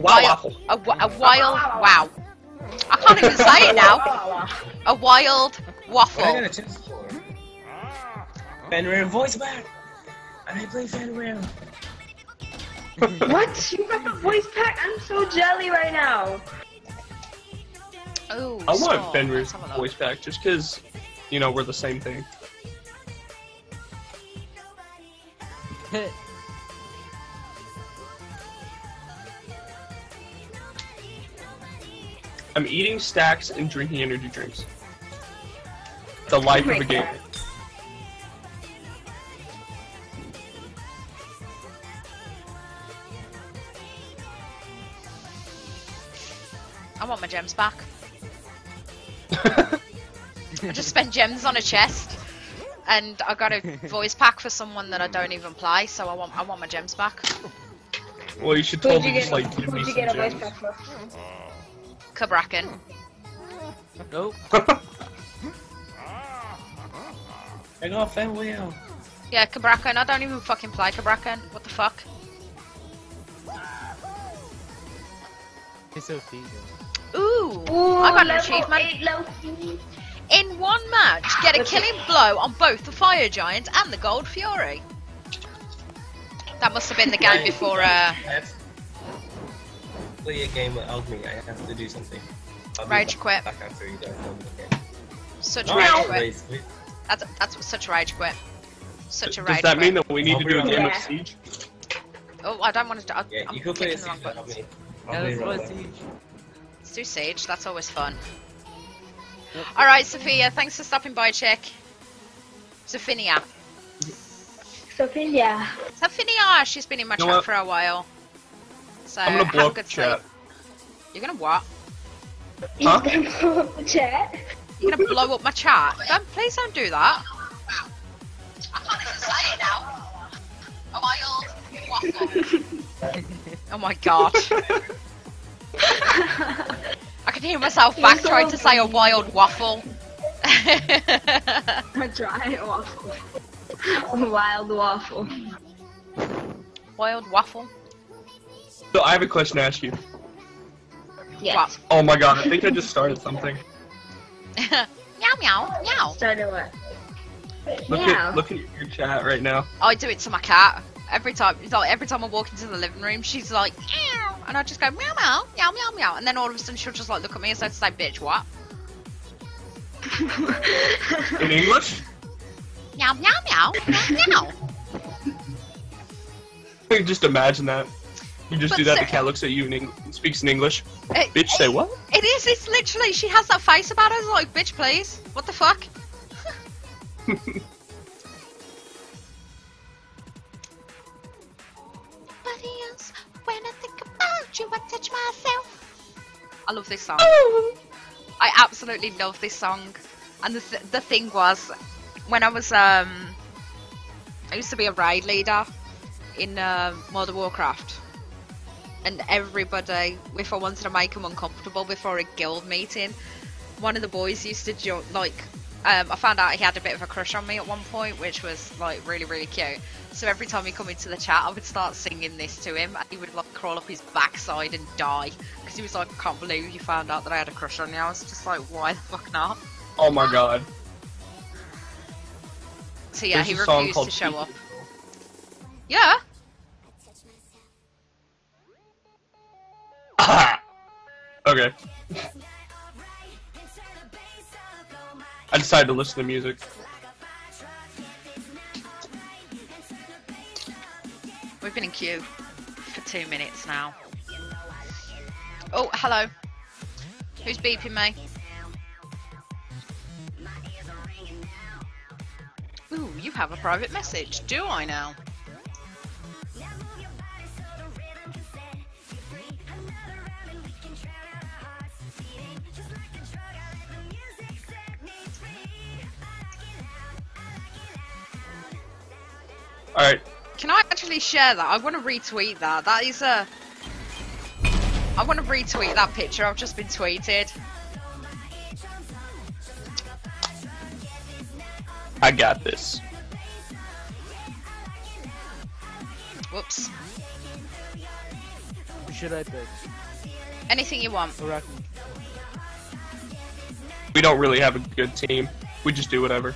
A wild waffle. A, a wild wow. I can't even say it now. A wild What I got waffle. a for? Fenrir voice back! I play Fenrir. What? You got the voice pack? I'm so jelly right now. Oh, I want. Fenrir's a look. voice pack just because, you know, we're the same thing. I'm eating stacks and drinking energy drinks. The life of a oh gamer. I want my gems back. I just spent gems on a chest, and I got a voice pack for someone that I don't even play. So I want I want my gems back. Well, you should Who'd totally you just like give me Who'd you some get a voice gems. Oh. Pack for? Cabrakan. Nope. I got Fenrir. Yeah, Cabrakan. I don't even fucking play Cabrakan. What the fuck? It's OP. Ooh, Ooh, I got an level achievement. In one match, get a killing blow on both the Fire Giant and the Gold Fury. That must have been the game before. Uh, I have to play a game without me. I have to do something. I'll be Rage quit. Back after you guys know me again. such No, rage quit. rage. That's that's such a rage quit. Such a rage quit. Does that quit. mean that we need I'll to do a right game of. Siege? Oh, I don't want to. do- I, Yeah, I'm you could play a clicking siege without me. I'll Yeah, be let's right play back. Siege. Let's do Siege. That's always fun. All right, Sophia. Thanks for stopping by, chick. Sophia. Sophia. Sophia. She's been in my You know chat what? for a while. So I'm gonna have blow a up good chat. sleep. You're gonna what? He's Huh? gonna blow up the chat. You're gonna blow up my chat? Don't please don't do that. I can't even say it now. A wild waffle. oh my god. I can hear myself back You're so trying to say a wild waffle. A dry waffle. A wild waffle. wild waffle. So I have a question to ask you. Yes. Oh my god, I think I just started something. meow meow meow. Started what? Look Yeah. at look at your chat right now. Oh, I do it to my cat every time. It's like every time I walk into the living room, she's like meow, and I just go meow meow meow meow meow, and then all of a sudden she'll just like look at me and start to say bitch what? In English? Meow meow meow meow meow. just imagine that. You just But do that, say- the cat looks at you and Eng- speaks in English. It- Bitch, say what? It is. It's literally. She has that face about her. It's like, bitch, please. What the fuck? Else. When I think about you, I touch myself. I love this song. I absolutely love this song. And the th- the thing was, when I was um, I used to be a raid leader in uh, Modern Warcraft and everybody, if I wanted to make them uncomfortable before a guild meeting, one of the boys used to jo- like. Um, I found out he had a bit of a crush on me at one point, which was like really, really cute. So every time he come into the chat, I would start singing this to him, and he would like crawl up his backside and die because he was like, "I can't believe you found out that I had a crush on you." I was just like, "Why the fuck not?" Oh my god. So yeah, There's he refused to show up. Yeah, okay. I decided to listen to music. we've been in queue for two minutes now. Oh, hello. Who's beeping me? Ooh, you have a private message. Do I now? Alright. Can I actually share that? I want to retweet that. That is a. I want to retweet that picture. I've just been tweeted. I got this. Whoops. should I pick? Anything you want. Arachne. We don't really have a good team. We just do whatever.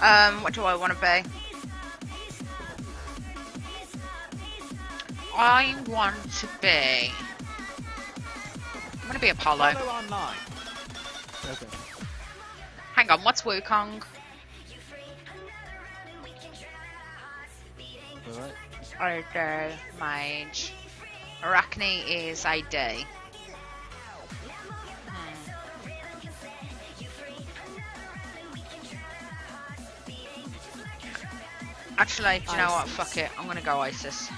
Um, what do I want to be? I want to be. I'm gonna be Apollo. Okay. Hang on, what's Wukong? Alright. Order Mage. Arachne is ID. Actually, do you know what? Fuck it. I'm gonna go Isis.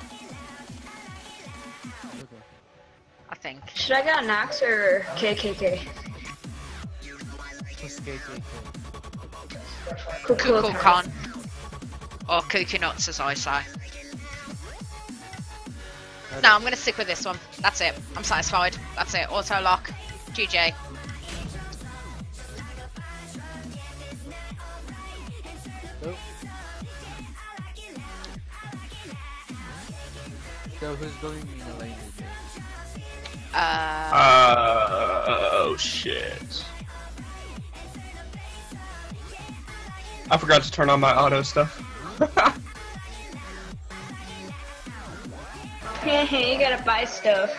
Okay. I think. Should I go Nox or KKK? What's KKK? Kukulkan. Kukulkan. Or Kooky Nuts, as I say. No, I'm gonna stick with this one. That's it. I'm satisfied. That's it. Auto lock. GJ. So who's going in the lane with me? Uh, Uh, oh shit. I forgot to turn on my auto stuff. Hey, you gotta buy stuff.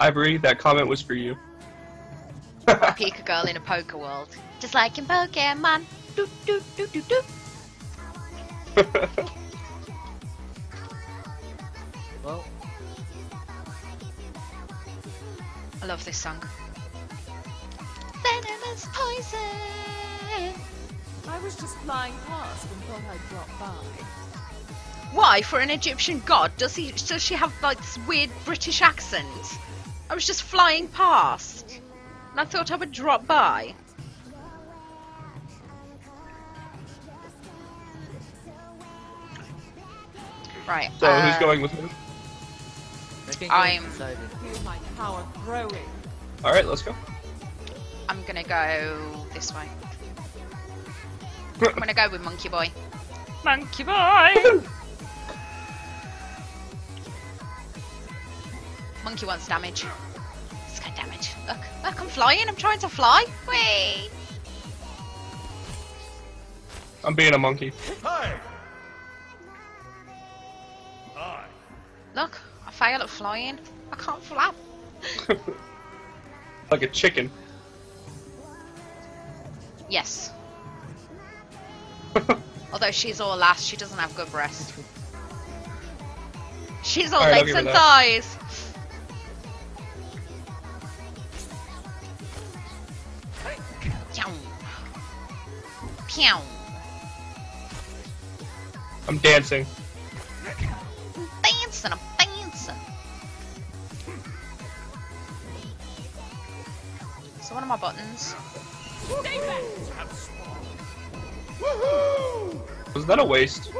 Ivory, that comment was for you. Pika girl in a poker world. Just like in Pokemon. Do, do, do, do, do. Well, I love this song. Venomous poison. I was just flying past and thought I'd drop by. Why, for an Egyptian god, does he does she have like this weird British accent? I was just flying past. And I thought I would drop by. Right. So who's uh, going with me? I can I'm- get decided. My power growing. All right, let's go. I'm gonna go this way. I'm gonna go with Monkey Boy. Monkey Boy! Monkey wants damage. Let's get damage. Look, look, I'm flying. I'm trying to fly. Whee! I'm being a monkey. Look, I fail at flying. I can't flap. like a chicken. Yes. Although she's all ass, she doesn't have good breasts. She's all Alright, legs give her and that. thighs. Pew. I'm dancing. I'm Dancing, I'm dancing. So what are my buttons? Was that a waste?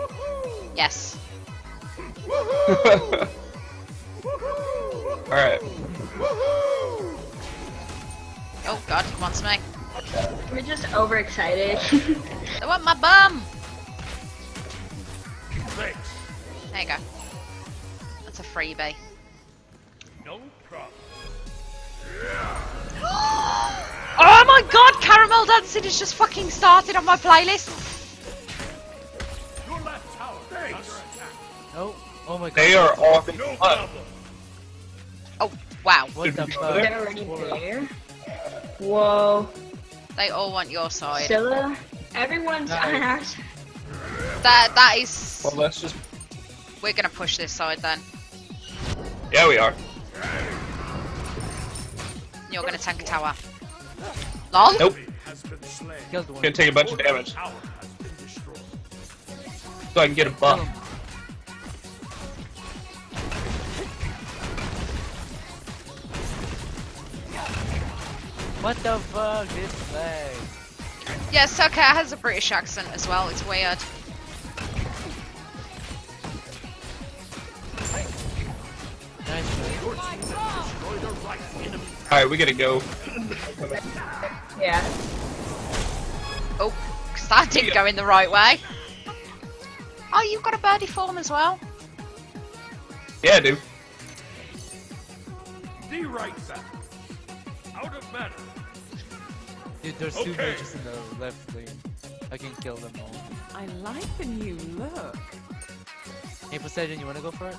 Yes. Alright. Oh god, he wants me. We're just overexcited. I want my bum. Thanks. There you go. That's a freebie. No problem. Oh my god, Caramelldansen has just fucking started on my playlist. Your left tower is under attack. Oh, oh my god. They are off. No problem. Oh, wow. What the Dude, fuck? They're already there. Whoa. They all want your side. Scylla? Everyone's on our side. That that is well, let's just. we're gonna push this side then. Yeah, we are. You're gonna tank a tower. Long? Nope. Has been slain. Killed one. Gonna take a bunch of damage Tower has been destroyed. so I can get a buff. What the fuck? This lag. Yeah, Sokka has a British accent as well. It's weird. Alright, we gotta go. yeah. Oh, because that didn't go in the right way. Oh, you've got a birdie form as well. Yeah, I do. The right. Out of matter. Dude, there's two Okay. mages in the left lane. I can kill them all. I like the new look. Hey, Poseidon, you wanna go for it?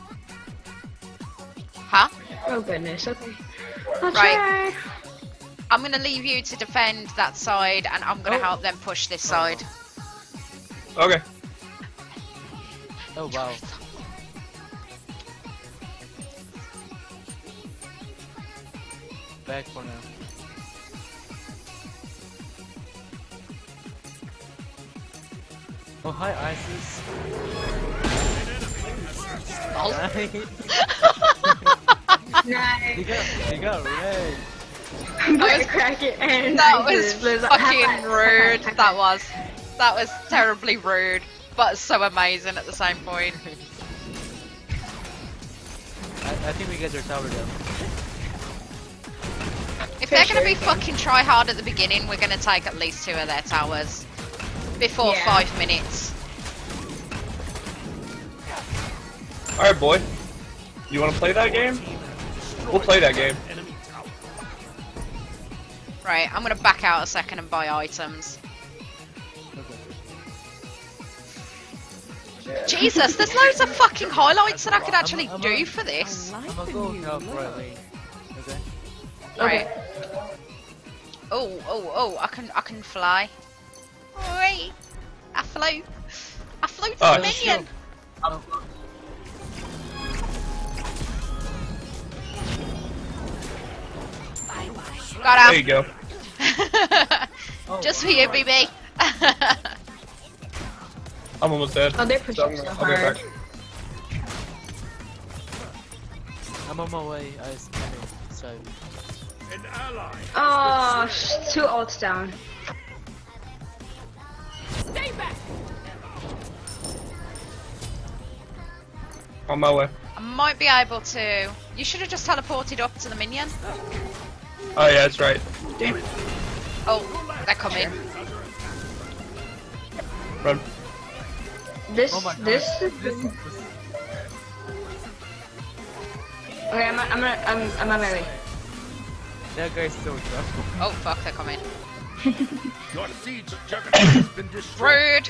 Huh? Oh goodness. Okay. I'll Right. try. I'm gonna leave you to defend that side, and I'm gonna Oh. help them push this oh, side. Okay. Oh wow. Back for now. Oh hi Isis. Oh. Nice. Nice. They got they got red. But crack it and That was Isis fucking high five, high rude. That was. That was terribly rude, but so amazing at the same point. I, I think we get their tower down. If they're gonna be fucking try hard at the beginning, we're gonna take at least two of their towers before Yeah. five minutes. Alright, boy. You wanna play that game? We'll play that game. Right, I'm gonna back out a second and buy items. Okay. Jesus, there's loads of fucking highlights that I could actually I'm- I'm do a- for this. like I'm gonna go new help look. right lane. Okay. Right. Oh, oh, oh! I can, I can fly. Wait, I float. I float oh, to Oh, the minion. Got out! There you him. go. Oh, Just for you, BB. I'm almost dead. Oh, they're pushing I'm so gonna- I'll be hard. back. I'm on my way. I was coming. So An ally. Oh, sh- ults down. On my way. I might be able to. You should have just teleported up to the minion. Oh yeah, that's right. Damn it. Oh, they're coming. Run. This, Oh this. This Okay, I'm, I'm, gonna- I'm, I'm on my way. that guy's so tough. Oh fuck, they're coming. Your siege juggernaut has been destroyed. Rude.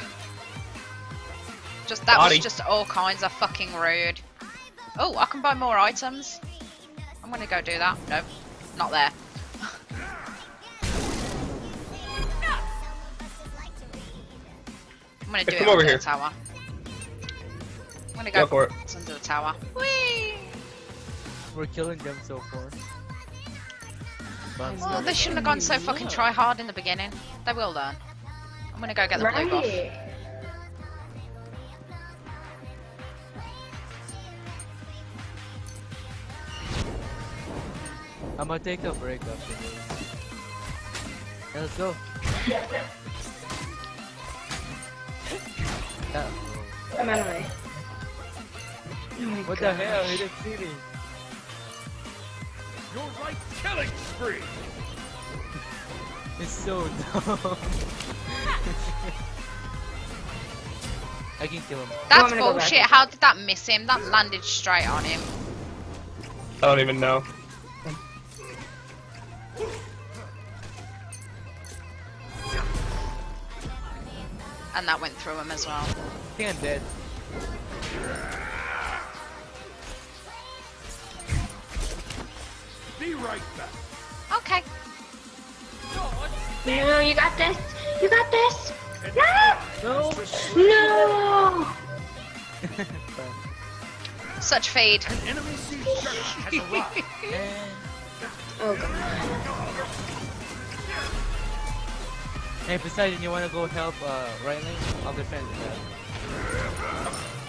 Just that Body. was just all kinds of fucking rude. Oh, I can buy more items. I'm gonna go do that. No, not there. I'm gonna do Hey, it come over under here. the tower. I'm gonna Go go, for it. under the tower. Whee! We're killing them so far. But Well, still- they shouldn't have gone so fucking try hard in the beginning. They will learn. I'm gonna go get the blue buff. I'm gonna take a break after this. Yeah, let's go. Yeah. I'm on my way. Oh What God. the hell? He didn't see me. Your right killing spree. It's so dumb. I can kill him. That's I'm gonna go back. bullshit. How did that miss him? That landed straight on him. I don't even know. And that went through him as well. I think I'm dead. Be right back. Okay. No, you got this. You got this. No. No. No. Such feed. An enemy has Oh god. Hey, Poseidon, you wanna go help uh, right lane? I'll defend that.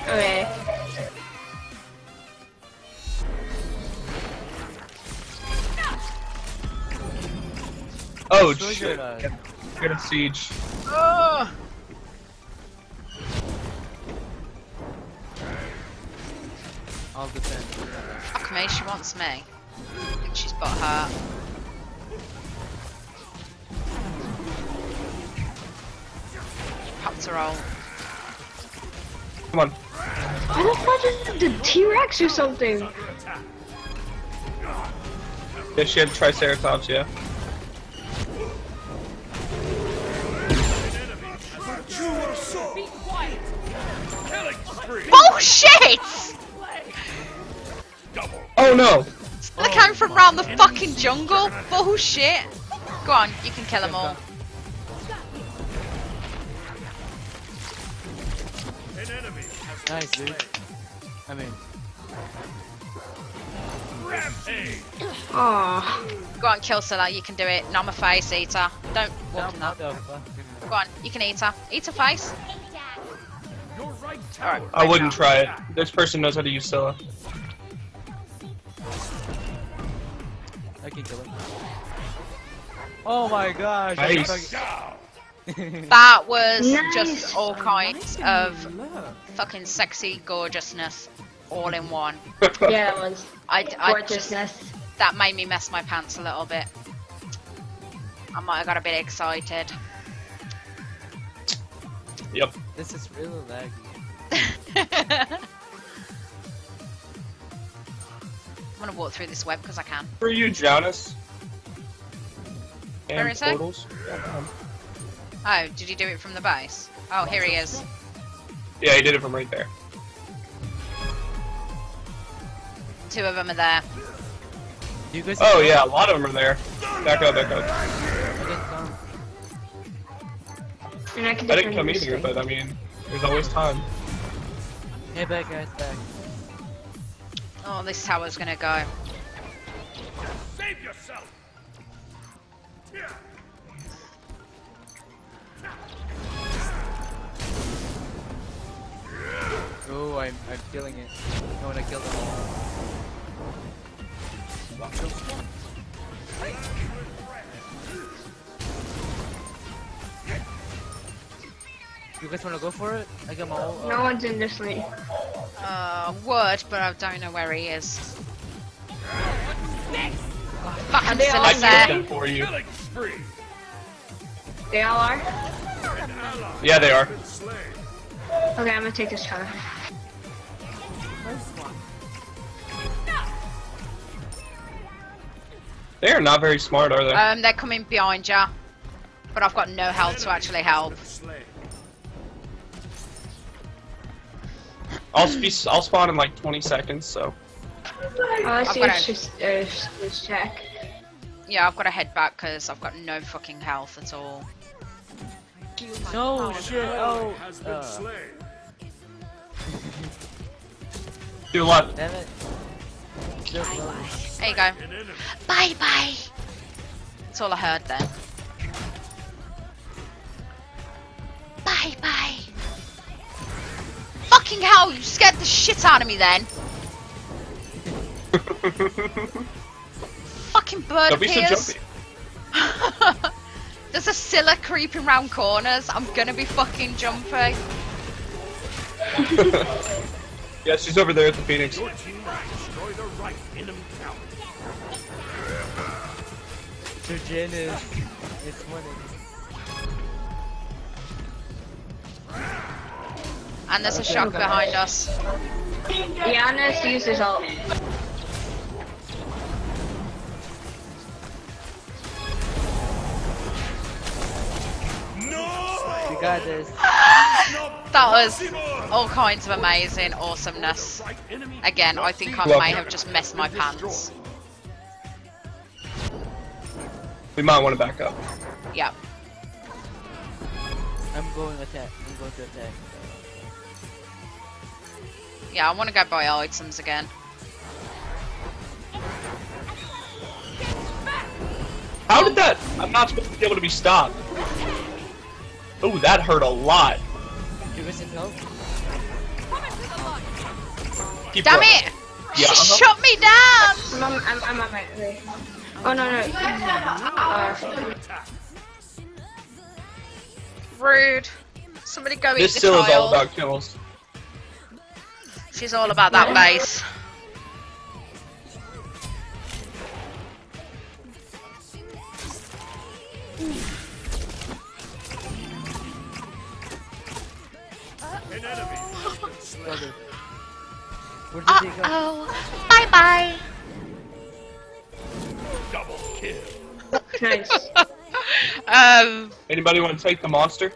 Okay. Oh Destroy shit. your, uh, Get a siege. Oh! I'll defend. Fuck me, she wants me. I think she's got hurt. Popped her ult. Come on. Why the fuck is the T-Rex or something? Yeah, she had Triceratops, yeah. Oh, Bullshit! Oh no! They came from round the fucking jungle. Bullshit. Go on, you can kill them all. Nice, dude. I mean, Aw. Go on, kill Scylla, you can do it. Not my face, eater. Don't walk in that. Go on, you can eat her. Eat her face. Your right Alright. tower. I wouldn't try it. This person knows how to use Scylla. I can kill him. Oh my gosh! I Nice. Fucking- That was Nice. just all kinds of fucking sexy gorgeousness all in one. Yeah, it was. I, I just, Gorgeousness. that made me mess my pants a little bit. I might have got a bit excited. Yep. This is really laggy. I'm gonna walk through this web because I can. For you, Janus. Where And is it? portals. Oh, did he do it from the base? Oh, here he is. Yeah, he did it from right there. Two of them are there. You guys? Oh yeah, a lot of them are there. Back up, back up. I didn't come. And I didn't defend come either, but I mean, there's always time. Hey, back guys, back. Oh, this tower's gonna go. Save yourself. Oh, I'm I'm killing it. I wanna kill them all. You guys wanna go for it? I got my all. No one's in this lane. Uh, would, but I don't know where he is. Fucking they all I Scylla's killed there. them for you. They all are? Yeah, they are. Okay, I'm gonna take this tower. They are not very smart, are they? Um, they're coming behind you. But I've got no health to actually help. I'll be, I'll spawn in like 20 seconds, so. Oh, I've see got if she's, uh, check. Yeah, I've got to head back because I've got no fucking health at all. No shit! Oh, Has been uh, slain. Do left. damn it. So close. There you go. Bye bye. That's all I heard then. Bye bye. Fucking hell, you scared the shit out of me then. Fucking bird Don't be so jumpy. There's a Scylla creeping round corners. I'm gonna be fucking jumpy. Yeah, she's over there at the Phoenix. Your destroy the right enemy tower. So Jin is is winning. And there's a shock behind us. Janus uses ult. You got this. That was all kinds of amazing awesomeness. Again, I think I may have just messed my pants. We might want to back up. Yep. I'm going attack. I'm going to attack. Yeah, I want to go buy items again. How did that? I'm not supposed to be able to be stopped. Oh, that hurt a lot. He. Keep Damn going. it! Yeah, she shut me down! Mom, I'm, I'm, I'm, I'm, Oh no, no. Uh, Rude. Somebody go this eat the still is all about kills. She's all about that base. An enemy has been slain. Brother. Where did Uh they go? oh. Bye bye. Double kill. Nice. Um, Anybody want to take the monster?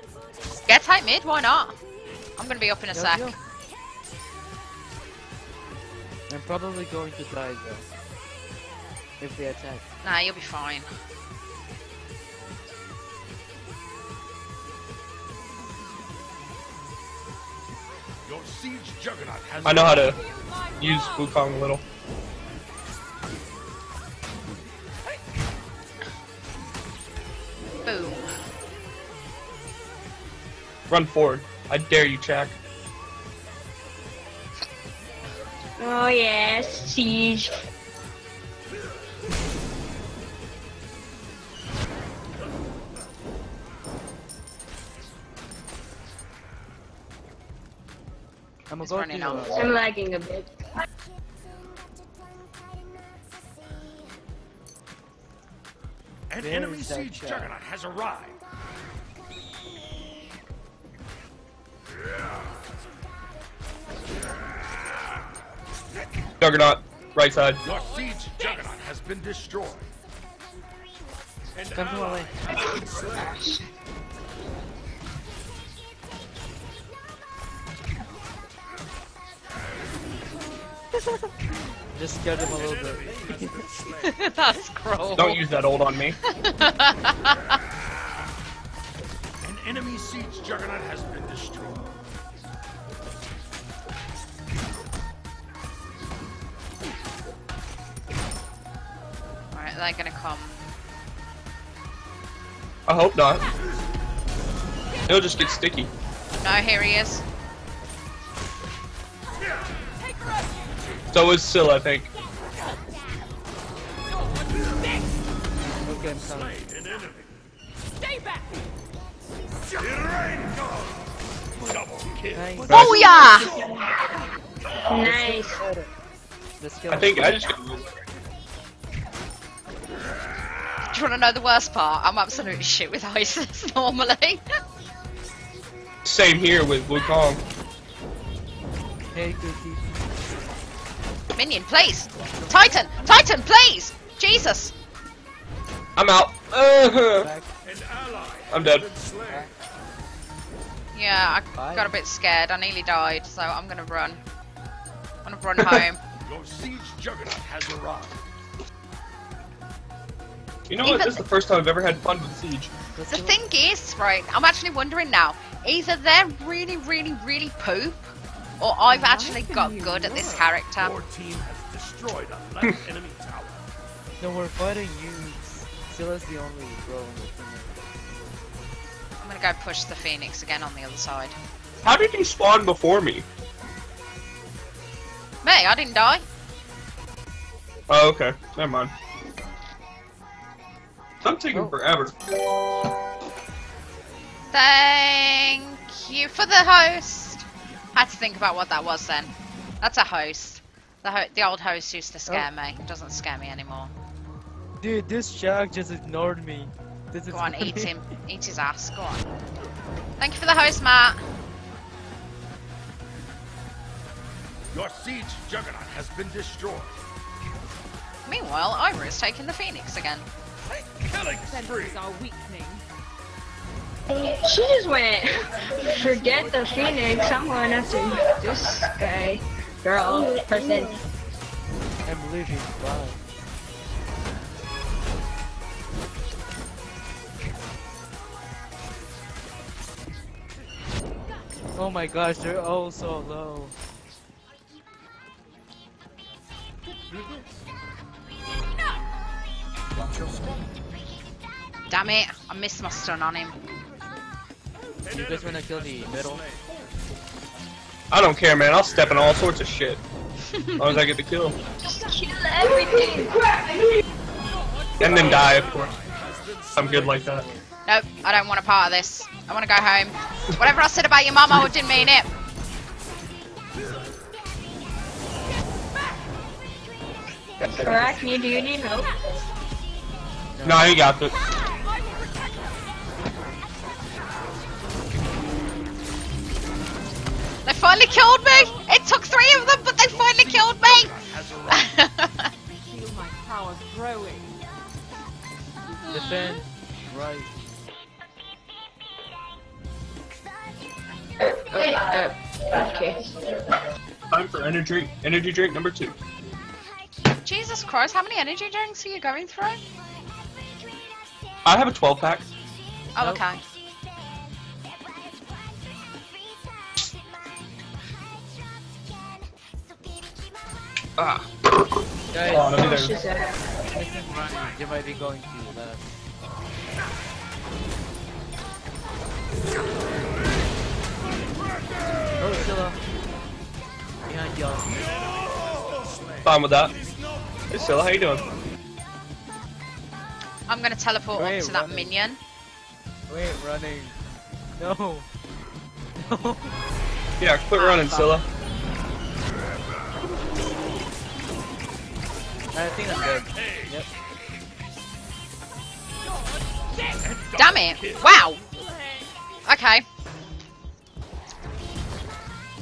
get tight mid. Why not? I'm gonna be up in a Yo, sec. yo. I'm probably going to die though. If they attack. Nah, you'll be fine. I know how to use Wukong a little. Boom. Run forward. I dare you, Jack. Oh yes, siege. I'm He's running to. Uh, I'm lagging a bit. An Where enemy siege chap? juggernaut has arrived. Juggernaut, right side. Your siege juggernaut has been destroyed. An just scared him a little bit. has been. That's cruel. Don't use that old on me. An enemy siege juggernaut has been destroyed. Alright, they're gonna come. I hope not. It'll just get sticky. No, here he is. So is Syl, I think. Okay, I'm coming. Stay back. Nice. Oh yeah! Nice. I think I just got Do you wanna know the worst part? I'm absolutely shit with ISIS normally. same here with Wukong. Hey, Cookie. Minion, please! Titan! Titan, please! Jesus! I'm out. Back. An ally I'm dead. Yeah, I Bye. got a bit scared. I nearly died, so I'm gonna run. I'm gonna run home. Your siege juggernaut has arrived. You know what? This is the first time I've ever had fun with Siege. The thing is, right, I'm actually wondering now, either they're really, really, really poop, or I've actually got good at this character. Your team has destroyed a enemy tower. No, we're fighting you. Scylla's the only bro in the team. I'm gonna go push the Phoenix again on the other side. How did you spawn before me? Me, I didn't die. Oh, okay. Never mind. I'm taking Oh. forever. Thank you for the host. Had to think about what that was then. That's a host. The ho- the old host used to oh. scare me. It doesn't scare me anymore. Dude, this shark just ignored me. This is Go on, eat him. Eat his ass. Go on. Thank you for the host, Matt. Your siege juggernaut has been destroyed. Meanwhile, Ira is taking the Phoenix again. Killing spree. Senses are weakening. She just went. Forget the phoenix. I'm going after this guy, girl, person. I'm leaving. Wow. Oh my gosh, they're all so low. Damn it, I missed my stun on him. You guys wanna kill the middle? I don't care, man. I'll step in all sorts of shit. As long as I get the kill. Just kill everything. And then die, of course. I'm good like that. Nope, I don't want a part of this. I want to go home. Whatever I said about your mum, I didn't mean it. Arachne, do you need help? No, he got it. Finally killed me! It took three of them, but they finally killed me! Has arrived. Feel my power growing. Defend. Right. Okay. Time for energy energy drink number two. Jesus Christ, how many energy drinks are you going through? I have a 12 pack. Oh, Nope. okay. Ah. Guys, Oh, no, She's there. a- listen, they might be going to left. Oh, Scylla. Behind y'all. Fine with that. Hey, Scylla, how you doing? I'm gonna teleport Wait, up to that running. minion. Wait, running. No. No. Yeah, quit running, Scylla. I think I'm dead. Yep. Damn it! Wow! Okay,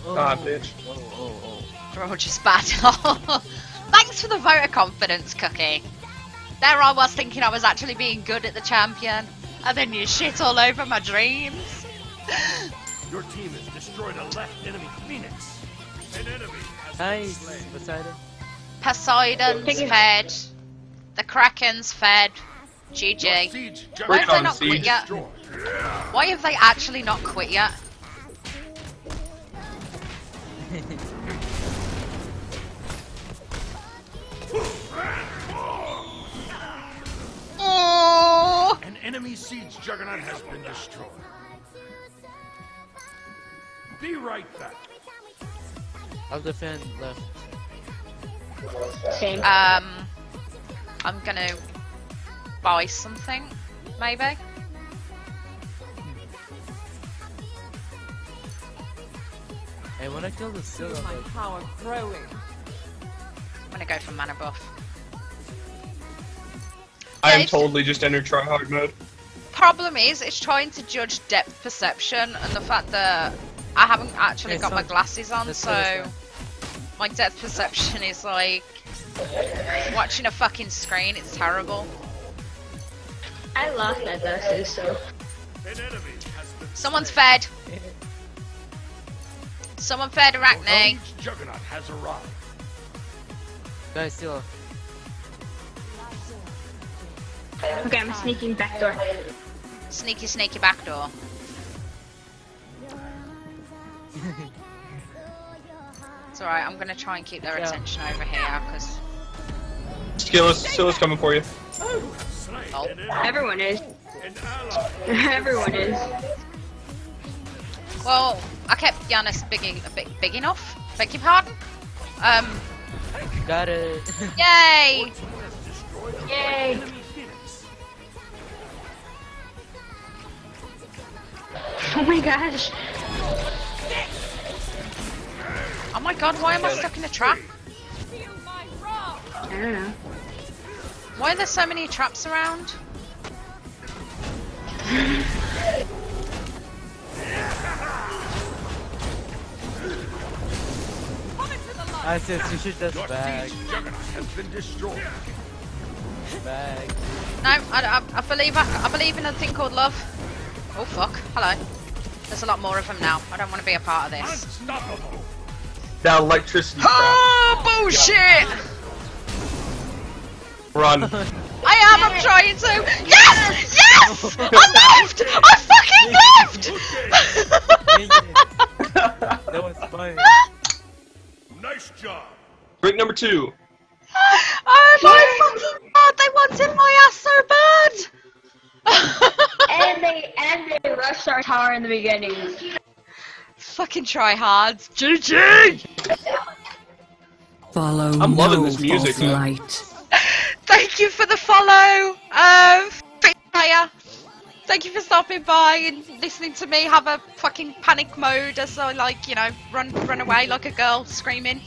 Oh. Ah, bitch. Oh, oh, oh. George's battle. Thanks for the vote of confidence, Cookie. There I was thinking I was actually being good at the champion, and then you shit all over my dreams. Your team has destroyed a left enemy Phoenix. An enemy has been Nice, slain. Poseidon. Poseidon's Take fed. The Kraken's fed. Your GG. Why have they on, not quit yet? Why have they actually not quit yet? Oh, An enemy siege juggernaut has been destroyed. Be right back. I'll defend left. Same. um, I'm gonna buy something, maybe. Hey, when I kill the Scylla, my like, power growing. I'm gonna go for mana buff. I am Dave? totally just entered tryhard mode. Problem is, it's trying to judge depth perception and the fact that I haven't actually Yeah, got my glasses on, so way. My depth perception is like watching a fucking screen. It's terrible. I lost my glasses, so. An enemy has been Someone's fed. Someone fed Arachne. siege juggernaut has arrived. guys, Scylla. Okay, I'm sneaking back door. Sneaky, sneaky backdoor. It's alright, I'm gonna try and keep their Yeah. attention over here, because Scylla's, Scylla's coming for you. Slain Oh. Everyone is. Everyone is. Well, I kept Janus big, a bit big enough. Beg your pardon? Um, Got it. yay! Yay! Oh my gosh. Oh my god, why am I stuck in a trap? I don't know. Why are there so many traps around? I said you should just Your bag, has been destroyed. bag. No, I, I, I believe I, I believe in a thing called love. Oh fuck! Hello. There's a lot more of them now. I don't want to be a part of this. Unstoppable. That electricity crap. Oh bullshit! Run. I am. I'm trying to. Yes! Yes! I lived! I fucking lived! that was funny. Nice job. Drink number two. oh my fucking god! They wanted my ass so bad. And they and they rushed our tower in the beginning. Fucking tryhards. GG! Follow I'm loving this music, man. light. Thank you for the follow, um, Free Player. Thank you for stopping by and listening to me have a fucking panic mode as I like, you know, run run away like a girl screaming.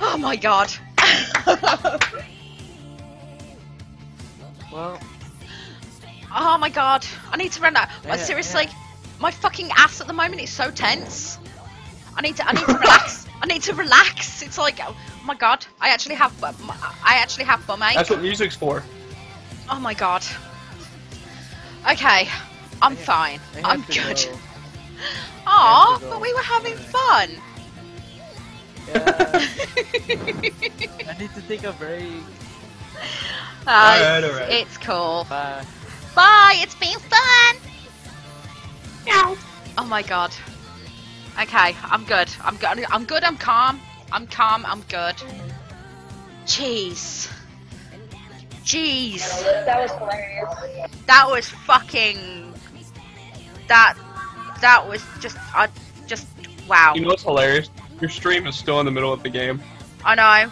Oh my god. Well, oh my god. I need to run out. Yeah, seriously, my fucking ass at the moment is so tense. I need to. I need to relax. I need to relax. It's like, oh my god, I actually have. bum- I actually have bum ache. That's what music's for. Oh my god. Okay, I'm fine. I have I'm good. go. Aw, go. but we were having fun. Yeah, I need to take a break. Uh, Alright, alright. It's cool. Bye. Bye. It's been fun. Oh my god. Okay, I'm good. I'm good. I'm good. I'm calm. I'm calm. I'm good. Jeez. Jeez. That was hilarious. That was fucking. That. That was just. I just. Wow. You know what's hilarious? Your stream is still in the middle of the game. I know.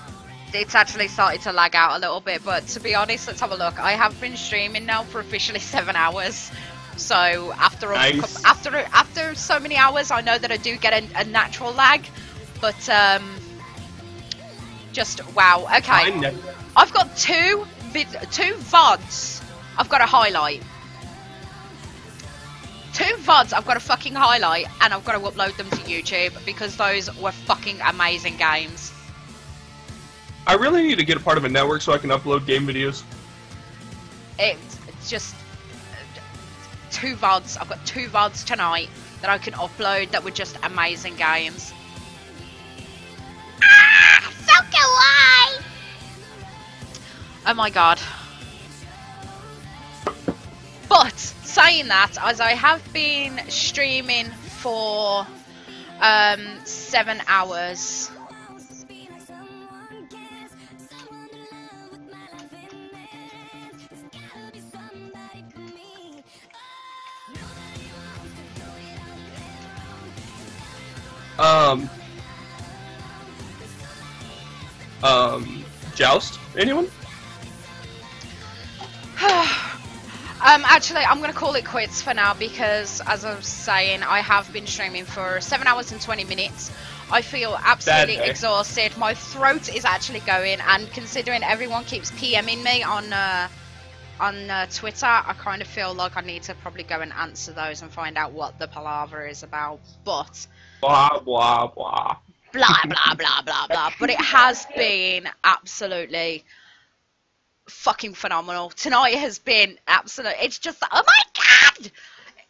It's actually started to lag out a little bit, but to be honest, let's have a look. I have been streaming now for officially seven hours. So after a, Nice. after after so many hours, I know that I do get a, a natural lag, but um, just wow. Okay, never. I've got two vid- two vods. I've got a highlight. Two vods I've got a fucking highlight, and I've got to upload them to YouTube because those were fucking amazing games. I really need to get a part of a network so I can upload game videos. it's it's just two VODs. I've got two VODs tonight that I can upload that were just amazing games. Ah, so kawaii! Oh my god. But saying that, as I have been streaming for um, seven hours. Um. Um. Joust? Anyone? Um, actually, I'm gonna call it quits for now because, as I was saying, I have been streaming for seven hours and 20 minutes. I feel absolutely exhausted. My throat is actually going, and considering everyone keeps PMing me on uh, on uh, Twitter, I kind of feel like I need to probably go and answer those and find out what the palaver is about. But Blah blah blah. blah blah blah blah blah. But it has been absolutely fucking phenomenal. Tonight has been absolute. It's just oh my god,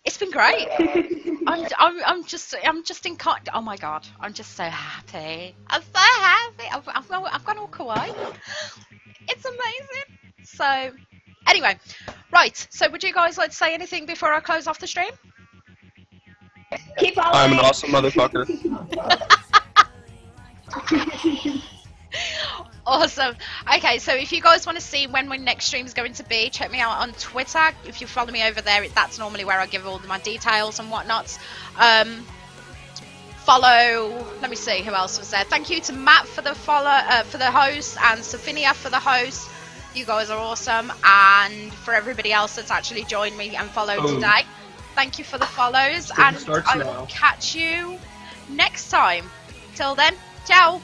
it's been great. I'm, I'm, I'm just I'm just in con- oh my god I'm just so happy I'm so happy I've, I've, gone, I've gone all kawaii it's amazing so anyway right so would you guys like to say anything before I close off the stream Keep on. I'm an awesome motherfucker. Awesome. Okay, so if you guys want to see when my next stream is going to be, check me out on Twitter. If you follow me over there, that's normally where I give all my details and whatnot. Um, follow. Let me see who else was there. Thank you to Matt for the follow, uh, for the host, and Sophinia for the host. You guys are awesome, and for everybody else that's actually joined me and followed Boom. today, thank you for the follows, and I will now. catch you next time. Till then, ciao.